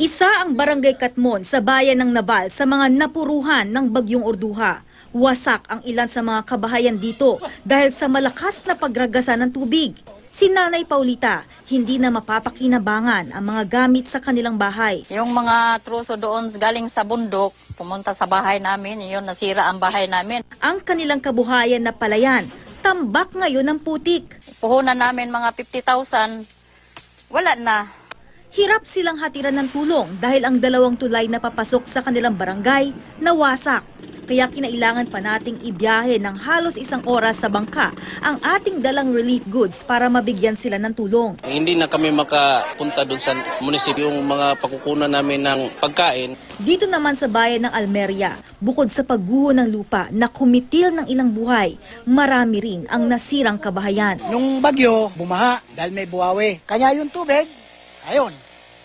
Isa ang barangay Katmon sa bayan ng Naval sa mga napuruhan ng bagyong Orduha. Wasak ang ilan sa mga kabahayan dito dahil sa malakas na pagragasan ng tubig. Si Nanay Paulita, hindi na mapapakinabangan ang mga gamit sa kanilang bahay. Yung mga truso doon galing sa bundok, pumunta sa bahay namin, yun nasira ang bahay namin. Ang kanilang kabuhayan na palayan, tambak ngayon ng putik. Puhunan namin mga 50,000, wala na. Hirap silang hatiran ng tulong dahil ang dalawang tulay na papasok sa kanilang barangay nawasak. Kaya kinailangan pa nating ibiyahe ng halos isang oras sa bangka ang ating dalang relief goods para mabigyan sila ng tulong. Hindi na kami makapunta doon sa munisipyo yung mga pakukunan namin ng pagkain. Dito naman sa bayan ng Almeria, bukod sa pagguho ng lupa na kumitil ng ilang buhay, marami rin ang nasirang kabahayan. Nung bagyo, bumaha dahil may buhawi. Kanya yung tubig, ayun,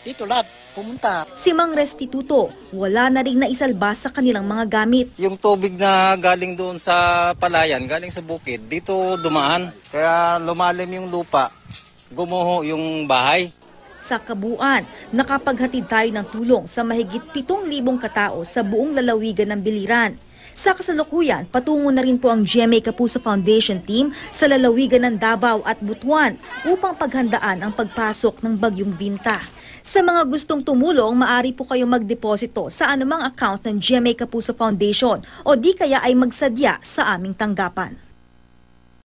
dito lahat pumunta. Si Mang Restituto, wala na rin naisalba sa kanilang mga gamit. Yung tubig na galing doon sa palayan, galing sa bukid, dito dumaan. Kaya lumalim yung lupa, gumuho yung bahay. Sa kabuuan, nakapaghatid tayo ng tulong sa mahigit 7,000 katao sa buong lalawigan ng Biliran. Sa kasalukuyan, patungo na rin po ang GMA Kapuso Foundation team sa lalawigan ng Davao at Butuan upang paghandaan ang pagpasok ng Bagyong Binta. Sa mga gustong tumulong, maaari po kayong magdeposito sa anumang account ng GMA Kapuso Foundation o di kaya ay magsadya sa aming tanggapan.